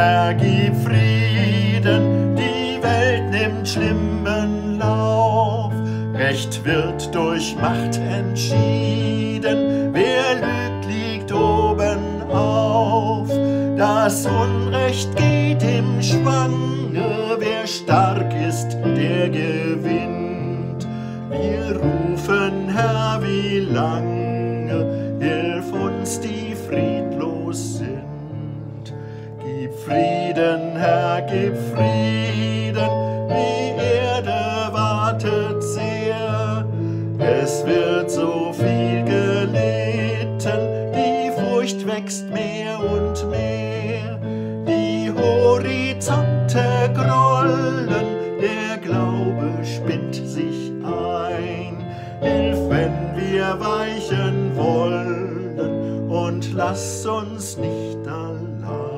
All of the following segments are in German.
Herr, gib Frieden, die Welt nimmt schlimmen Lauf. Recht wird durch Macht entschieden, wer lügt, liegt oben auf. Das Unrecht geht im Schwange, wer stark ist, der gewinnt. Wir rufen, Herr, wie lange, Frieden, Herr, gib Frieden, die Erde wartet sehr. Es wird so viel gelitten, die Furcht wächst mehr und mehr. Die Horizonte grollen, der Glaube spinnt sich ein. Hilf, wenn wir weichen wollen und lass uns nicht allein.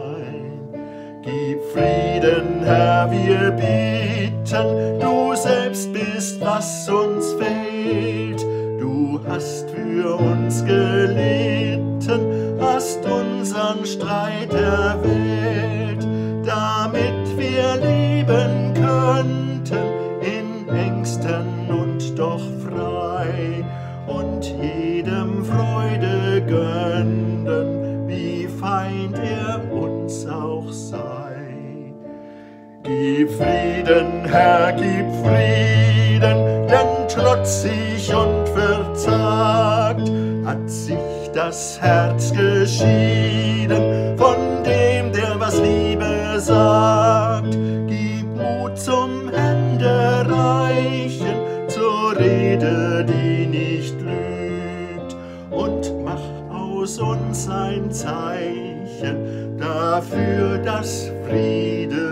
Gib Frieden, Herr, wir bitten, du selbst bist, was uns fehlt. Du hast für uns gelitten, hast unseren Streit erwählt, damit wir leben könnten in Ängsten und doch frei und jedem Freude Gib Frieden, Herr, gib Frieden, denn trotzig und verzagt hat sich das Herz geschieden von dem, der was Liebe sagt. Gib Mut zum Händereichen, zur Rede, die nicht lügt, und mach aus uns ein Zeichen dafür, dass Friede